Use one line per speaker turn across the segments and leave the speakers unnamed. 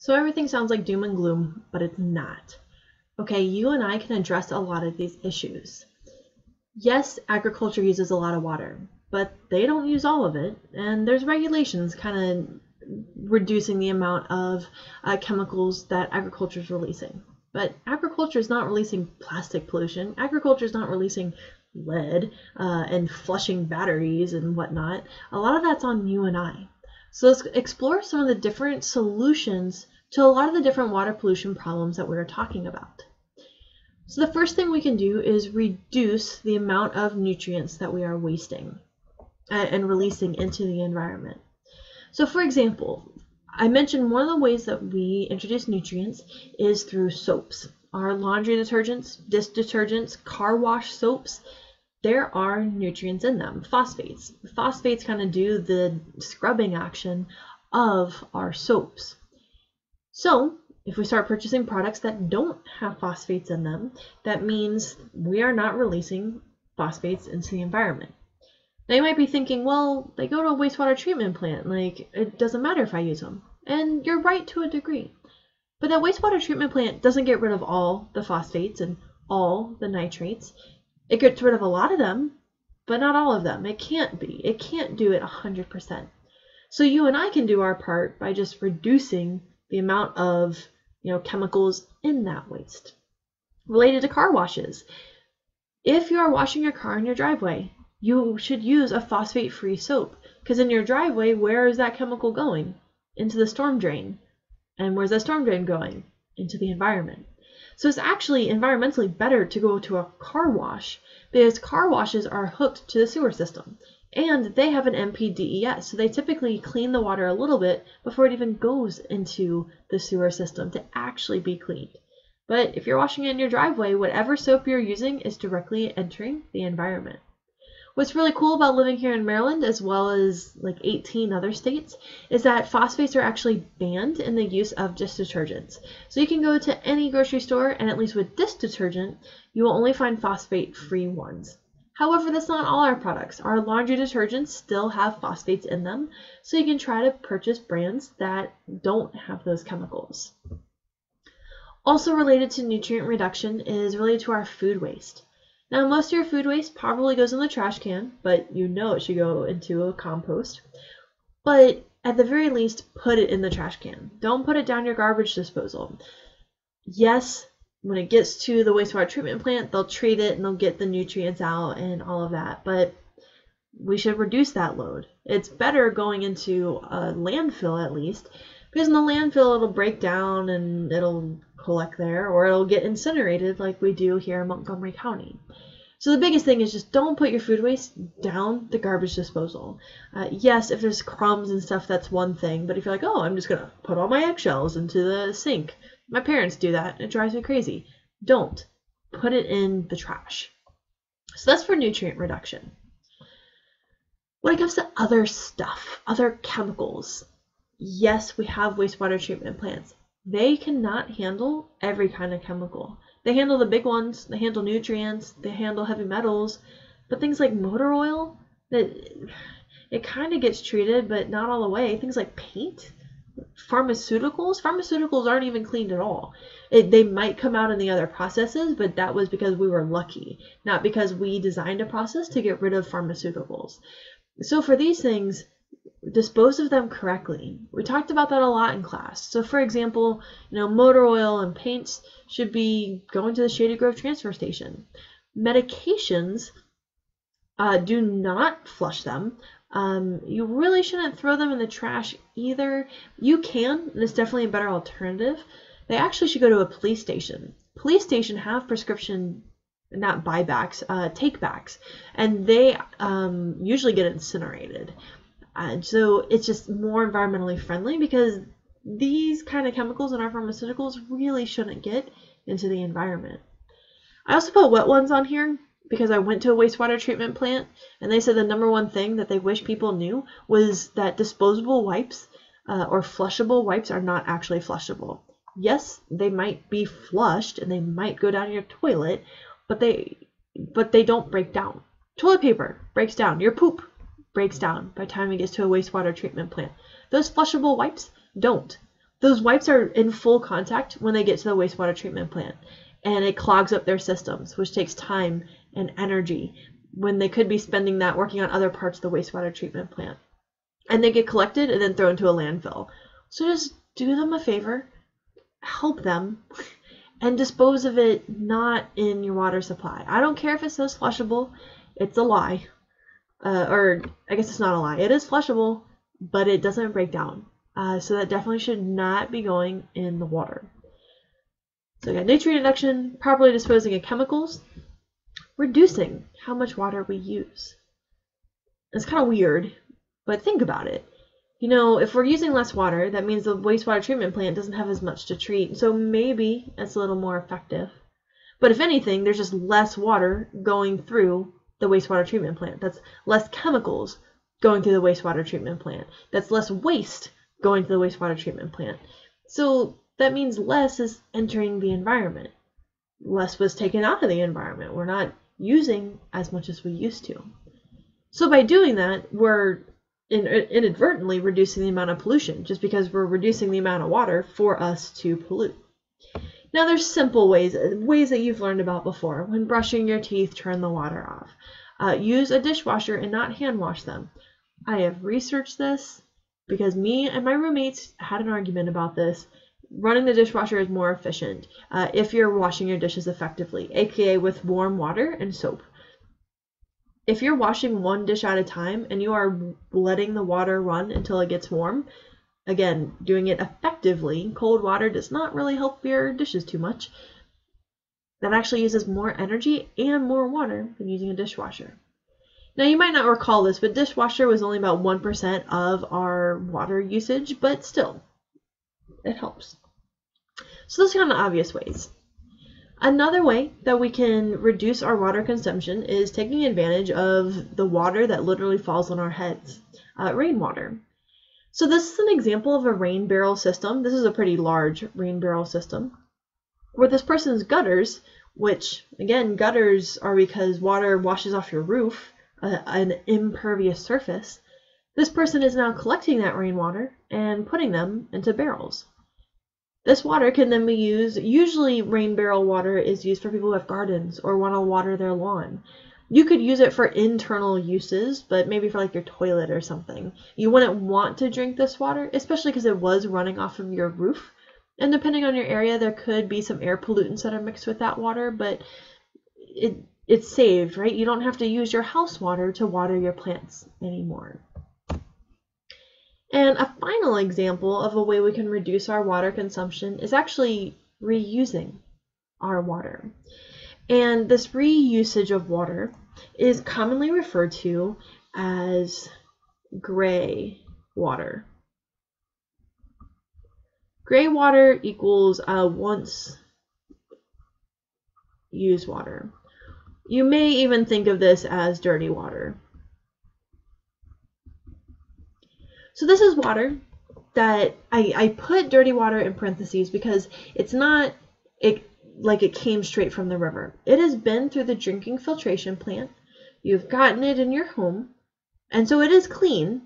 So everything sounds like doom and gloom, but it's not. Okay, you and I can address a lot of these issues. Yes, agriculture uses a lot of water, but they don't use all of it, and there's regulations kind of reducing the amount of uh, chemicals that agriculture is releasing. But agriculture is not releasing plastic pollution. Agriculture is not releasing lead uh, and flushing batteries and whatnot. A lot of that's on you and I. So let's explore some of the different solutions to a lot of the different water pollution problems that we are talking about. So the first thing we can do is reduce the amount of nutrients that we are wasting uh, and releasing into the environment. So for example, I mentioned one of the ways that we introduce nutrients is through soaps. Our laundry detergents, dish detergents, car wash soaps, there are nutrients in them, phosphates. Phosphates kind of do the scrubbing action of our soaps. So if we start purchasing products that don't have phosphates in them, that means we are not releasing phosphates into the environment. Now you might be thinking, well, they go to a wastewater treatment plant, like it doesn't matter if I use them. And you're right to a degree. But that wastewater treatment plant doesn't get rid of all the phosphates and all the nitrates. It gets rid of a lot of them, but not all of them. It can't be. It can't do it 100%. So you and I can do our part by just reducing the amount of you know chemicals in that waste. Related to car washes. If you are washing your car in your driveway, you should use a phosphate-free soap because in your driveway, where is that chemical going? Into the storm drain. And where's that storm drain going? Into the environment. So it's actually environmentally better to go to a car wash because car washes are hooked to the sewer system and they have an NPDES. So they typically clean the water a little bit before it even goes into the sewer system to actually be cleaned. But if you're washing it in your driveway, whatever soap you're using is directly entering the environment. What's really cool about living here in Maryland, as well as like 18 other states, is that phosphates are actually banned in the use of dish detergents. So you can go to any grocery store, and at least with dish detergent, you will only find phosphate-free ones. However, that's not all our products. Our laundry detergents still have phosphates in them, so you can try to purchase brands that don't have those chemicals. Also related to nutrient reduction is related to our food waste. Now, most of your food waste probably goes in the trash can, but you know it should go into a compost. But at the very least, put it in the trash can. Don't put it down your garbage disposal. Yes, when it gets to the wastewater treatment plant, they'll treat it and they'll get the nutrients out and all of that. But we should reduce that load. It's better going into a landfill at least, because in the landfill it'll break down and it'll collect there, or it'll get incinerated like we do here in Montgomery County. So the biggest thing is just don't put your food waste down the garbage disposal. Uh, yes, if there's crumbs and stuff, that's one thing. But if you're like, oh, I'm just gonna put all my eggshells into the sink, my parents do that. It drives me crazy. Don't put it in the trash. So that's for nutrient reduction. When it comes to other stuff, other chemicals, yes, we have wastewater treatment plants they cannot handle every kind of chemical. They handle the big ones, they handle nutrients, they handle heavy metals, but things like motor oil, that it kind of gets treated, but not all the way. Things like paint, pharmaceuticals, pharmaceuticals aren't even cleaned at all. It, they might come out in the other processes, but that was because we were lucky, not because we designed a process to get rid of pharmaceuticals. So for these things, dispose of them correctly. We talked about that a lot in class. So for example, you know, motor oil and paints should be going to the Shady Grove transfer station. Medications, uh, do not flush them. Um, you really shouldn't throw them in the trash either. You can, and it's definitely a better alternative. They actually should go to a police station. Police station have prescription not buybacks, uh, takebacks, and they um, usually get incinerated. So it's just more environmentally friendly because these kind of chemicals in our pharmaceuticals really shouldn't get into the environment. I also put wet ones on here because I went to a wastewater treatment plant and they said the number one thing that they wish people knew was that disposable wipes uh, or flushable wipes are not actually flushable. Yes, they might be flushed and they might go down your toilet, but they but they don't break down. Toilet paper breaks down. Your poop breaks down by the time it gets to a wastewater treatment plant. Those flushable wipes don't. those wipes are in full contact when they get to the wastewater treatment plant and it clogs up their systems, which takes time and energy when they could be spending that working on other parts of the wastewater treatment plant. And they get collected and then thrown into a landfill. So just do them a favor, help them, and dispose of it not in your water supply. I don't care if it says flushable, it's a lie. Uh, or I guess it's not a lie. It is flushable, but it doesn't break down. Uh, so that definitely should not be going in the water. So again, nutrient induction, properly disposing of chemicals, reducing how much water we use. It's kind of weird, but think about it. You know, if we're using less water, that means the wastewater treatment plant doesn't have as much to treat, so maybe it's a little more effective. But if anything, there's just less water going through the wastewater treatment plant. That's less chemicals going through the wastewater treatment plant. That's less waste going to the wastewater treatment plant. So that means less is entering the environment. Less was taken out of the environment. We're not using as much as we used to. So by doing that, we're inadvertently reducing the amount of pollution just because we're reducing the amount of water for us to pollute. Now there's simple ways, ways that you've learned about before. When brushing your teeth, turn the water off. Uh, use a dishwasher and not hand wash them. I have researched this because me and my roommates had an argument about this. Running the dishwasher is more efficient uh, if you're washing your dishes effectively, aka with warm water and soap. If you're washing one dish at a time and you are letting the water run until it gets warm, again, doing it effectively, cold water does not really help your dishes too much. That actually uses more energy and more water than using a dishwasher. Now you might not recall this, but dishwasher was only about 1% of our water usage, but still, it helps. So those are kind of obvious ways. Another way that we can reduce our water consumption is taking advantage of the water that literally falls on our heads, uh, rainwater. So this is an example of a rain barrel system. This is a pretty large rain barrel system where this person's gutters, which again, gutters are because water washes off your roof, uh, an impervious surface, this person is now collecting that rainwater and putting them into barrels. This water can then be used, usually rain barrel water is used for people who have gardens or want to water their lawn. You could use it for internal uses, but maybe for like your toilet or something. You wouldn't want to drink this water, especially because it was running off of your roof. And depending on your area, there could be some air pollutants that are mixed with that water, but it it's saved, right? You don't have to use your house water to water your plants anymore. And a final example of a way we can reduce our water consumption is actually reusing our water. And this reusage of water is commonly referred to as gray water. Gray water equals uh, once used water. You may even think of this as dirty water. So this is water that I, I put dirty water in parentheses because it's not it like it came straight from the river. It has been through the drinking filtration plant. You've gotten it in your home, and so it is clean,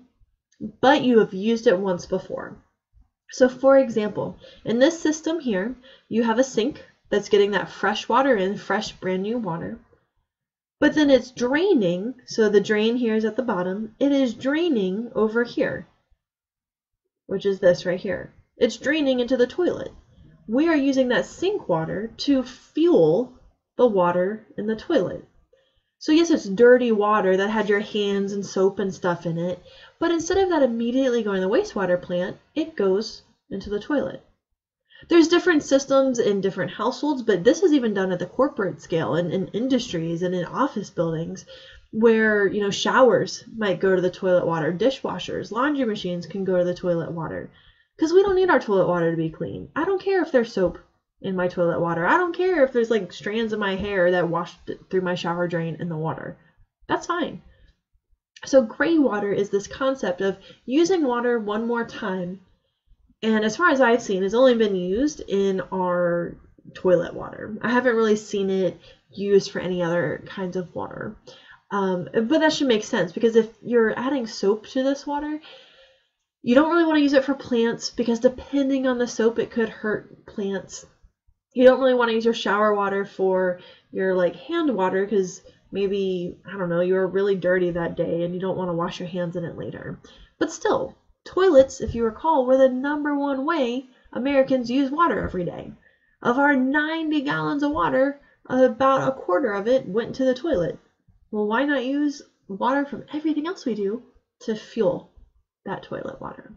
but you have used it once before. So for example, in this system here, you have a sink that's getting that fresh water in, fresh brand new water. But then it's draining, so the drain here is at the bottom, it is draining over here which is this right here. It's draining into the toilet. We are using that sink water to fuel the water in the toilet. So yes, it's dirty water that had your hands and soap and stuff in it, but instead of that immediately going to the wastewater plant, it goes into the toilet. There's different systems in different households, but this is even done at the corporate scale and in industries and in office buildings where you know showers might go to the toilet water. Dishwashers laundry machines can go to the toilet water. Because we don't need our toilet water to be clean. I don't care if there's soap in my toilet water. I don't care if there's like strands of my hair that washed through my shower drain in the water. That's fine. So gray water is this concept of using water one more time and as far as i've seen it's only been used in our toilet water. I haven't really seen it used for any other kinds of water um, but that should make sense because if you're adding soap to this water, You don't really want to use it for plants because depending on the soap, it could hurt plants. You don't really want to use your shower water for your like hand water because maybe, I don't know, you were really dirty that day and you don't want to wash your hands in it later. But still, toilets, if you recall, were the number one way Americans use water every day. Of our 90 gallons of water, about a quarter of it went to the toilet. Well, why not use water from everything else we do to fuel that toilet water.